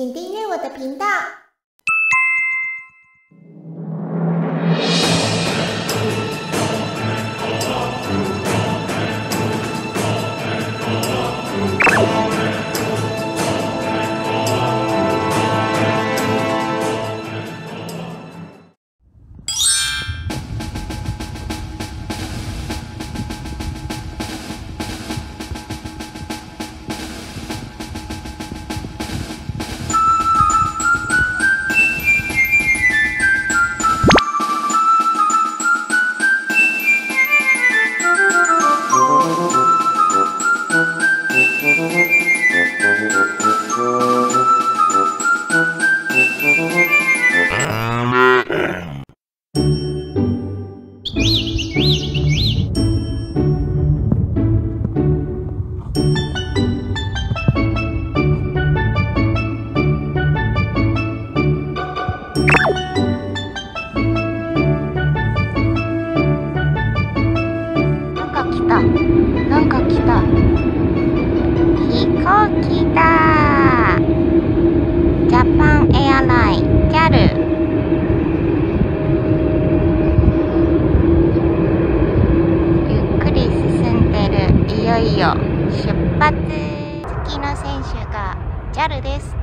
请订阅我的频道。出発。月の選手が JAL です。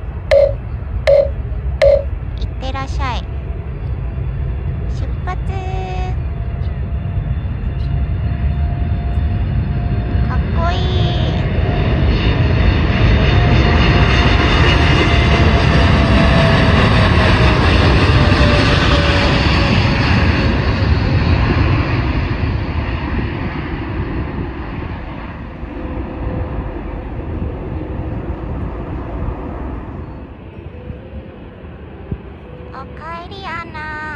おかえりアナ